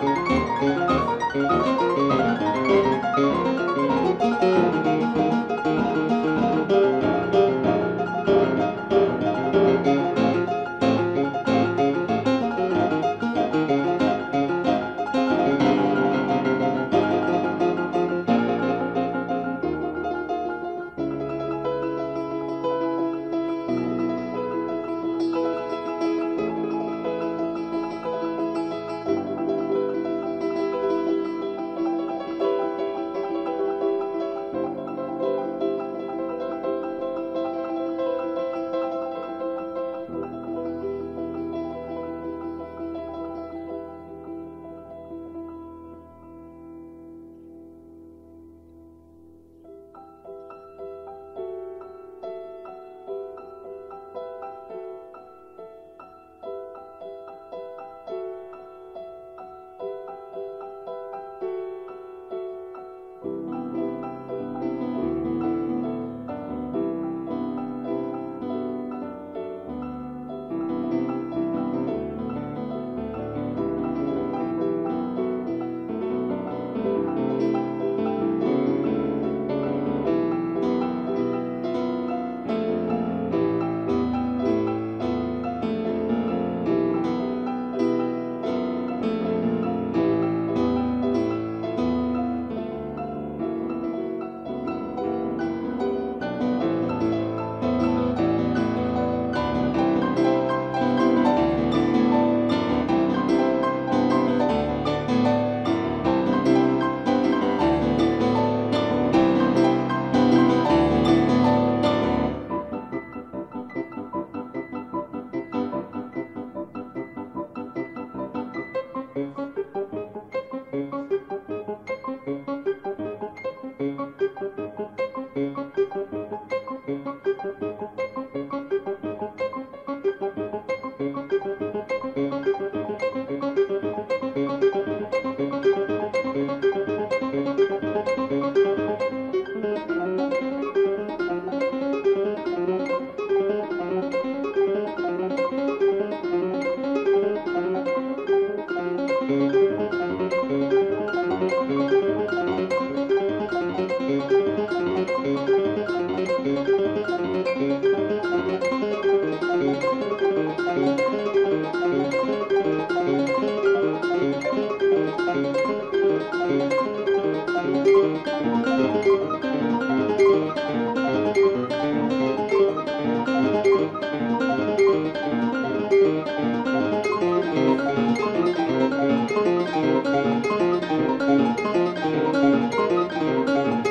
Música Thank you.